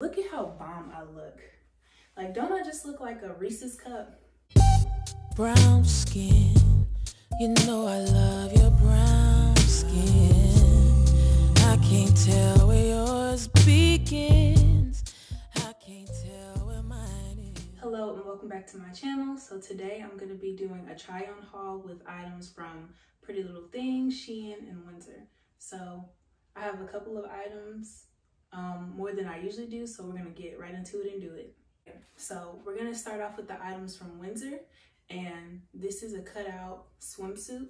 Look at how bomb I look. Like, don't I just look like a Reese's cup? Brown skin, you know I love your brown skin. I can't tell where yours begins. I can't tell where mine is. Hello and welcome back to my channel. So today I'm going to be doing a try on haul with items from Pretty Little Things, Shein, and Windsor. So I have a couple of items, um, more than I usually do, so we're to get right into it and do it. So we're to start off with the items from Windsor, and this is a cutout swimsuit.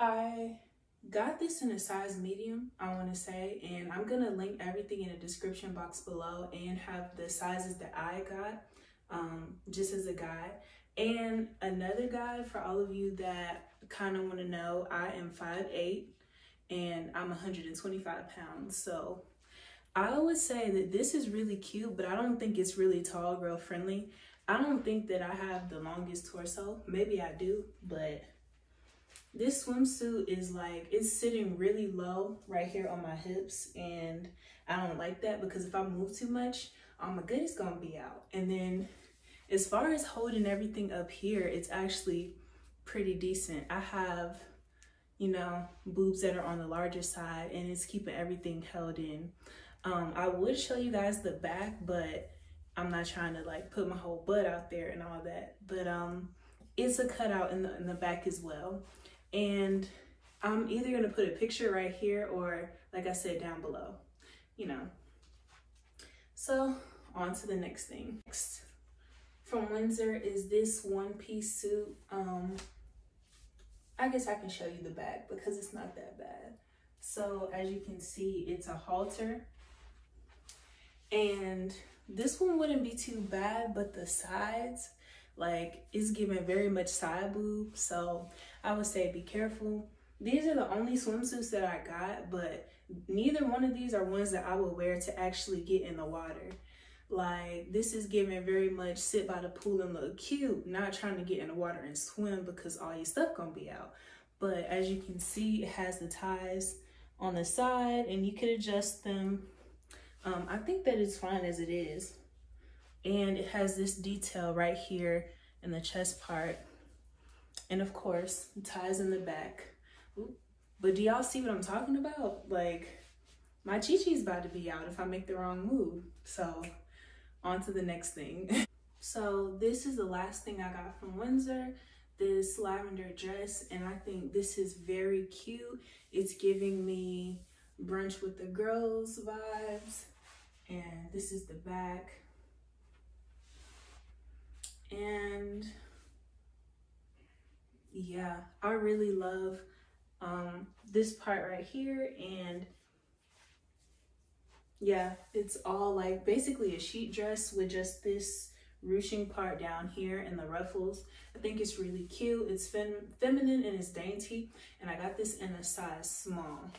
I got this in a size medium, I want to say, and I'm to link everything in the description box below and have the sizes that I got um, just as a guide. And another guide for all of you that kind of want to know, I am 5'8", and I'm 125 pounds. So I always say that this is really cute, but I don't think it's really tall girl friendly. I don't think that I have the longest torso. Maybe I do, but this swimsuit is like, it's sitting really low right here on my hips. And I don't like that because if I move too much, all my goodies gonna be out. And then as far as holding everything up here, it's actually pretty decent. I have you know, boobs that are on the larger side and it's keeping everything held in. Um, I would show you guys the back, but I'm not trying to like put my whole butt out there and all that. But um, it's a cutout in the, in the back as well. And I'm either gonna put a picture right here or like I said, down below, you know. So on to the next thing. Next from Windsor is this one piece suit. Um, I guess I can show you the back because it's not that bad. So as you can see, it's a halter. And this one wouldn't be too bad, but the sides, like it's giving very much side boob. So I would say be careful. These are the only swimsuits that I got, but neither one of these are ones that I would wear to actually get in the water. Like this is giving very much sit by the pool and look cute, not trying to get in the water and swim because all your stuff gonna be out. But as you can see, it has the ties on the side and you could adjust them. Um, I think that it's fine as it is. And it has this detail right here in the chest part. And of course, ties in the back. But do y'all see what I'm talking about? Like, my chi-chi's about to be out if I make the wrong move. So on to the next thing. so this is the last thing I got from Windsor, this lavender dress, and I think this is very cute. It's giving me brunch with the girls vibes, and this is the back. And yeah, I really love um, this part right here and yeah, it's all like basically a sheet dress with just this ruching part down here and the ruffles. I think it's really cute. It's fem feminine and it's dainty. And I got this in a size small.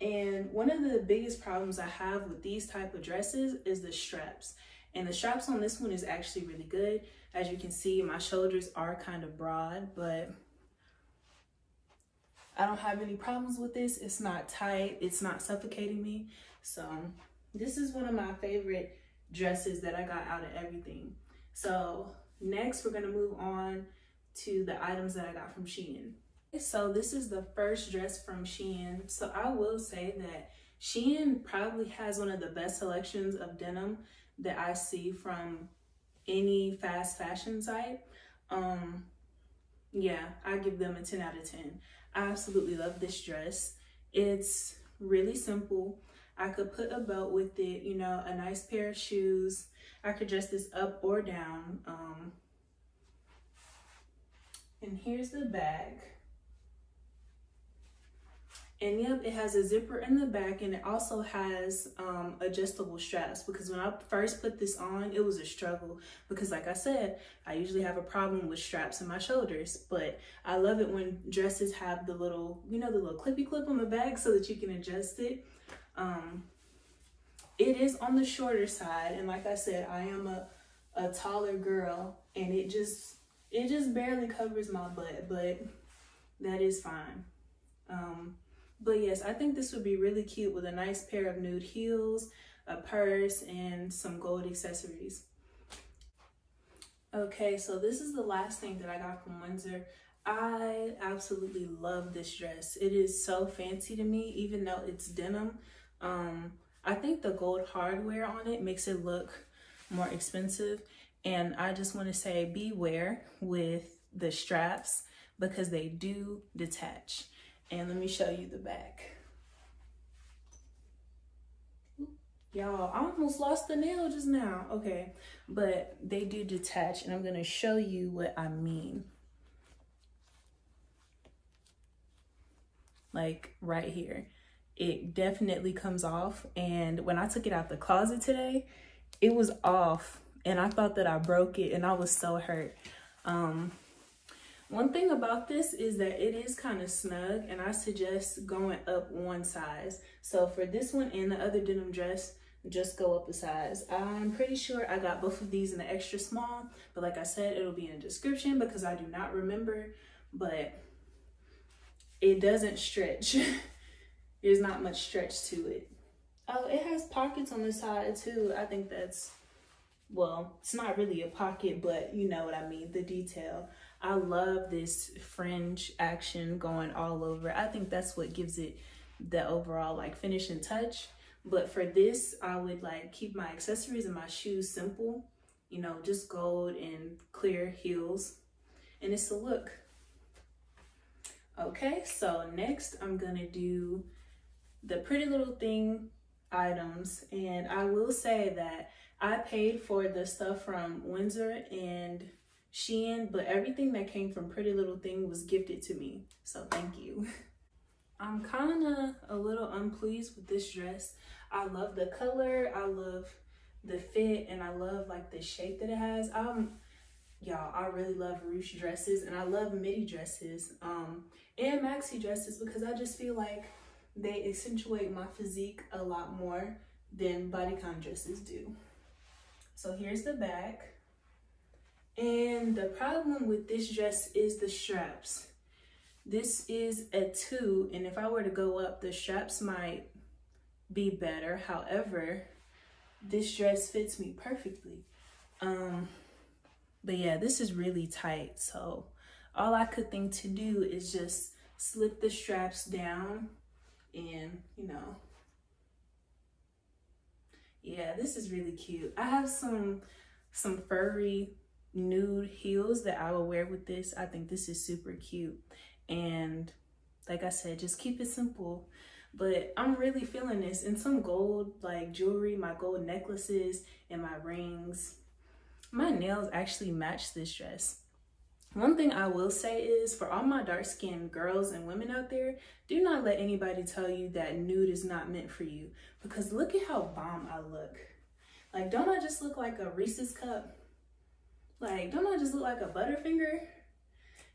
And one of the biggest problems I have with these type of dresses is the straps. And the straps on this one is actually really good. As you can see, my shoulders are kind of broad, but I don't have any problems with this. It's not tight. It's not suffocating me. So this is one of my favorite dresses that I got out of everything. So next we're gonna move on to the items that I got from Shein. So this is the first dress from Shein. So I will say that Shein probably has one of the best selections of denim that I see from any fast fashion site. Um, yeah, I give them a 10 out of 10. I absolutely love this dress. It's really simple. I could put a belt with it, you know, a nice pair of shoes. I could dress this up or down. Um, and here's the bag. And yep, it has a zipper in the back and it also has um, adjustable straps because when I first put this on, it was a struggle because like I said, I usually have a problem with straps in my shoulders, but I love it when dresses have the little, you know, the little clippy clip on the back so that you can adjust it. Um, it is on the shorter side and like I said, I am a, a taller girl and it just, it just barely covers my butt, but that is fine. Um, but yes, I think this would be really cute with a nice pair of nude heels, a purse, and some gold accessories. Okay, so this is the last thing that I got from Windsor. I absolutely love this dress. It is so fancy to me, even though it's denim. Um, I think the gold hardware on it makes it look more expensive. And I just want to say beware with the straps because they do detach. And let me show you the back. Y'all, I almost lost the nail just now. Okay, but they do detach and I'm gonna show you what I mean. Like right here. It definitely comes off. And when I took it out the closet today, it was off. And I thought that I broke it and I was so hurt. Um, one thing about this is that it is kind of snug and I suggest going up one size. So for this one and the other denim dress, just go up a size. I'm pretty sure I got both of these in the extra small, but like I said, it'll be in the description because I do not remember, but it doesn't stretch. There's not much stretch to it. Oh, it has pockets on the side too. I think that's, well, it's not really a pocket, but you know what I mean, the detail. I love this fringe action going all over. I think that's what gives it the overall like finishing touch. But for this, I would like keep my accessories and my shoes simple, you know, just gold and clear heels. And it's a look. Okay, so next I'm gonna do the Pretty Little Thing items. And I will say that I paid for the stuff from Windsor and Shein, but everything that came from Pretty Little Thing was gifted to me. So thank you. I'm kind of a little unpleased with this dress. I love the color, I love the fit, and I love like the shape that it has. Um, y'all, I really love ruche dresses and I love midi dresses um, and maxi dresses because I just feel like they accentuate my physique a lot more than bodycon dresses do. So here's the back. And the problem with this dress is the straps. This is a two, and if I were to go up, the straps might be better. However, this dress fits me perfectly. Um, but yeah, this is really tight. So all I could think to do is just slip the straps down and, you know, yeah, this is really cute. I have some some furry nude heels that I will wear with this. I think this is super cute. And like I said, just keep it simple. But I'm really feeling this. And some gold like jewelry, my gold necklaces and my rings. My nails actually match this dress. One thing I will say is for all my dark skinned girls and women out there, do not let anybody tell you that nude is not meant for you because look at how bomb I look. Like, don't I just look like a Reese's cup? Like, don't I just look like a Butterfinger?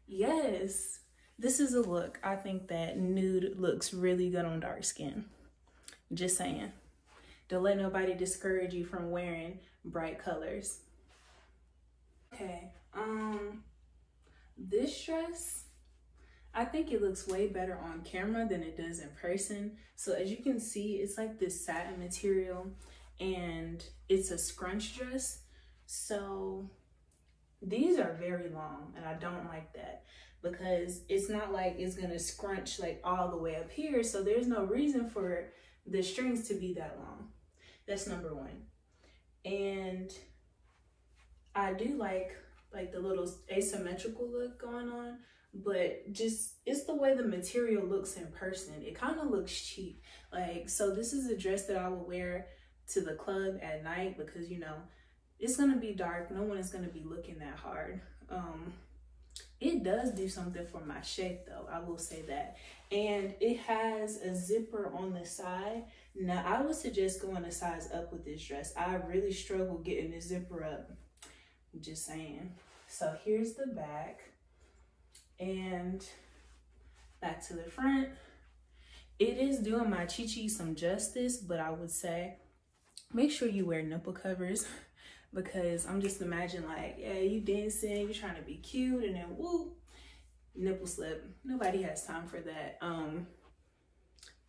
Yes, this is a look. I think that nude looks really good on dark skin. Just saying. Don't let nobody discourage you from wearing bright colors. Okay, um, this dress, I think it looks way better on camera than it does in person. So as you can see, it's like this satin material and it's a scrunch dress. So these are very long and I don't like that because it's not like it's gonna scrunch like all the way up here. So there's no reason for the strings to be that long. That's number one. And I do like like the little asymmetrical look going on, but just it's the way the material looks in person. It kind of looks cheap. Like, so this is a dress that I will wear to the club at night because, you know, it's gonna be dark. No one is gonna be looking that hard. Um, it does do something for my shape though, I will say that. And it has a zipper on the side. Now, I would suggest going a size up with this dress. I really struggle getting the zipper up. Just saying. So here's the back and back to the front. It is doing my chi chi some justice, but I would say make sure you wear nipple covers because I'm just imagining like, yeah, you dancing, you're trying to be cute, and then whoop, nipple slip. Nobody has time for that. Um,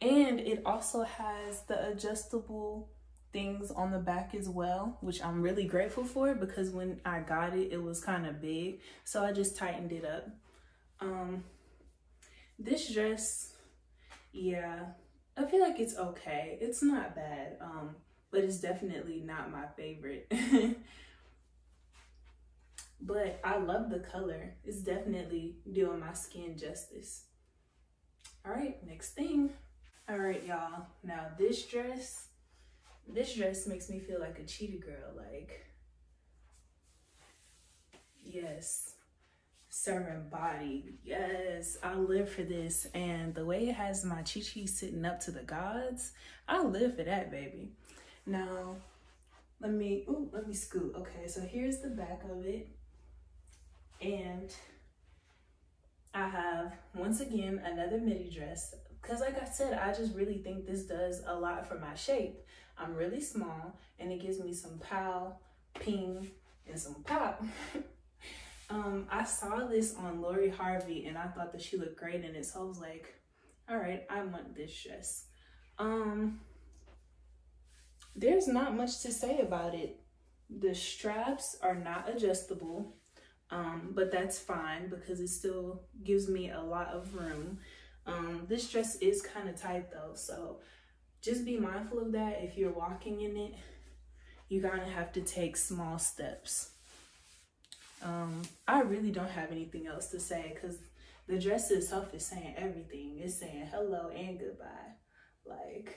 and it also has the adjustable things on the back as well, which I'm really grateful for because when I got it, it was kind of big. So I just tightened it up. Um, this dress, yeah, I feel like it's okay. It's not bad, um, but it's definitely not my favorite. but I love the color. It's definitely doing my skin justice. All right, next thing. All right, y'all. Now this dress, this dress makes me feel like a cheetah girl. Like, yes, serving body. Yes, I live for this. And the way it has my chi chi sitting up to the gods, I live for that, baby. Now, let me, ooh, let me scoot. Okay, so here's the back of it. And I have, once again, another midi dress. Because like I said, I just really think this does a lot for my shape. I'm really small, and it gives me some pow, ping, and some pop. Um, I saw this on Lori Harvey and I thought that she looked great in it. So I was like, all right, I want this dress. Um, there's not much to say about it. The straps are not adjustable, um, but that's fine because it still gives me a lot of room. Um, this dress is kind of tight though, so just be mindful of that. If you're walking in it, you're gonna have to take small steps. Um, I really don't have anything else to say because the dress itself is saying everything. It's saying hello and goodbye. Like,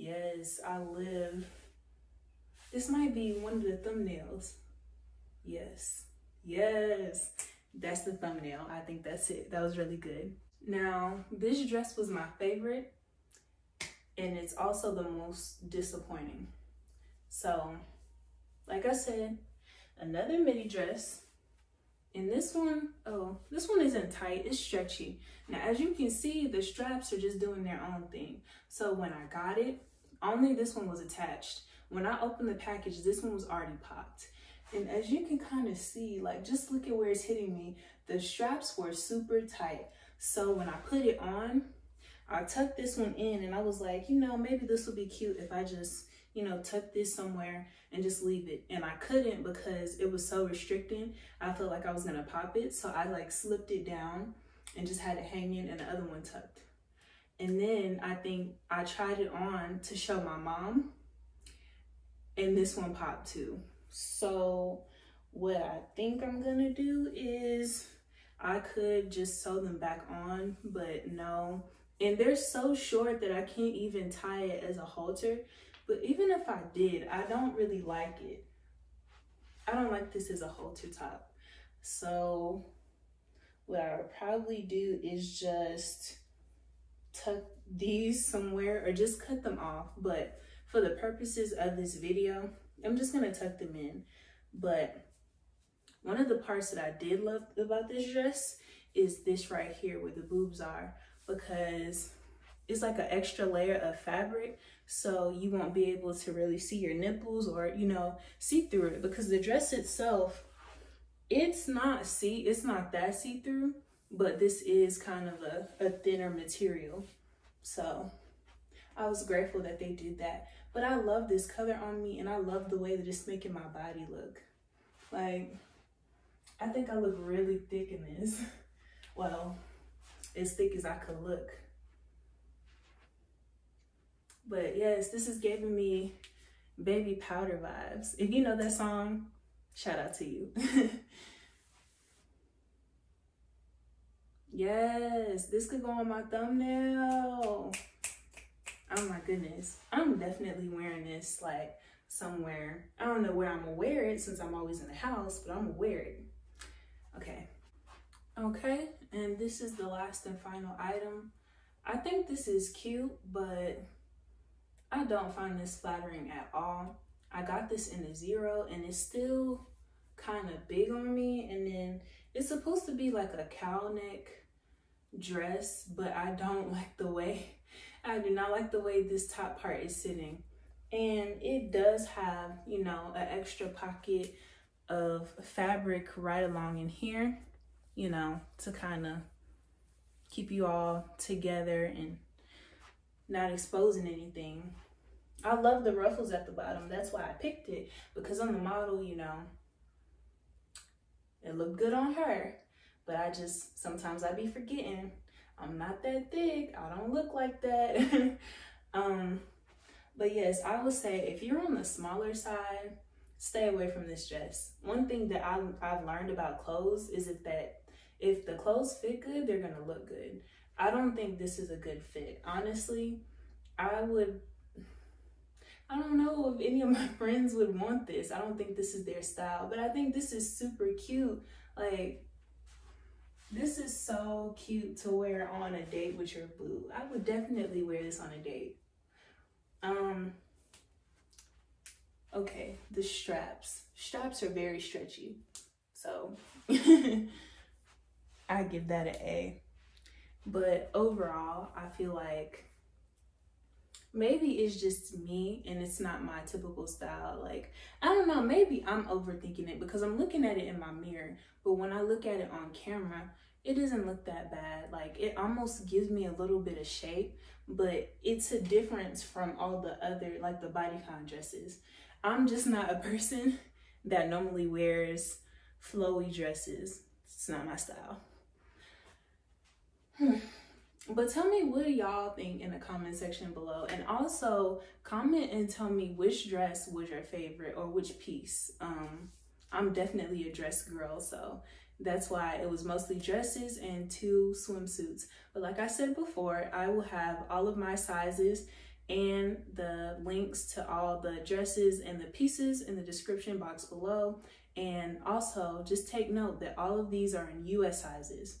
yes, I live. This might be one of the thumbnails. Yes, yes, that's the thumbnail. I think that's it. That was really good. Now, this dress was my favorite and it's also the most disappointing. So, like I said, another mini dress. And this one, oh, this one isn't tight, it's stretchy. Now, as you can see, the straps are just doing their own thing. So when I got it, only this one was attached. When I opened the package, this one was already popped. And as you can kind of see, like just look at where it's hitting me, the straps were super tight. So when I put it on, I tucked this one in and I was like, you know, maybe this will be cute if I just you know, tuck this somewhere and just leave it. And I couldn't because it was so restricting. I felt like I was gonna pop it. So I like slipped it down and just had it hanging and the other one tucked. And then I think I tried it on to show my mom and this one popped too. So what I think I'm gonna do is I could just sew them back on, but no. And they're so short that I can't even tie it as a halter. But even if I did, I don't really like it. I don't like this as a halter top. So what I would probably do is just tuck these somewhere or just cut them off. But for the purposes of this video, I'm just gonna tuck them in. But one of the parts that I did love about this dress is this right here where the boobs are because it's like an extra layer of fabric so you won't be able to really see your nipples or you know see through it because the dress itself it's not see it's not that see-through but this is kind of a, a thinner material. So I was grateful that they did that. But I love this color on me and I love the way that it's making my body look. Like I think I look really thick in this. Well as thick as I could look. But yes, this is giving me baby powder vibes. If you know that song, shout out to you. yes, this could go on my thumbnail. Oh my goodness. I'm definitely wearing this like somewhere. I don't know where I'm gonna wear it since I'm always in the house, but I'm gonna wear it. Okay. Okay, and this is the last and final item. I think this is cute, but I don't find this flattering at all. I got this in a zero and it's still kind of big on me. And then it's supposed to be like a cow neck dress, but I don't like the way, I do not like the way this top part is sitting. And it does have, you know, an extra pocket of fabric right along in here, you know, to kind of keep you all together and not exposing anything. I love the ruffles at the bottom. That's why I picked it because on the model, you know, it looked good on her. But I just, sometimes I be forgetting I'm not that thick. I don't look like that. um, but yes, I would say if you're on the smaller side, stay away from this dress. One thing that I, I've learned about clothes is that if the clothes fit good, they're gonna look good. I don't think this is a good fit. Honestly, I would I don't know if any of my friends would want this. I don't think this is their style, but I think this is super cute. Like, this is so cute to wear on a date with your boo. I would definitely wear this on a date. Um, okay, the straps. Straps are very stretchy. So, I give that an A. But overall, I feel like maybe it's just me and it's not my typical style. Like, I don't know, maybe I'm overthinking it because I'm looking at it in my mirror, but when I look at it on camera, it doesn't look that bad. Like, it almost gives me a little bit of shape, but it's a difference from all the other, like the bodycon dresses. I'm just not a person that normally wears flowy dresses. It's not my style. Hmm. But tell me what y'all think in the comment section below. And also comment and tell me which dress was your favorite or which piece. Um, I'm definitely a dress girl, so that's why it was mostly dresses and two swimsuits. But like I said before, I will have all of my sizes and the links to all the dresses and the pieces in the description box below. And also just take note that all of these are in US sizes.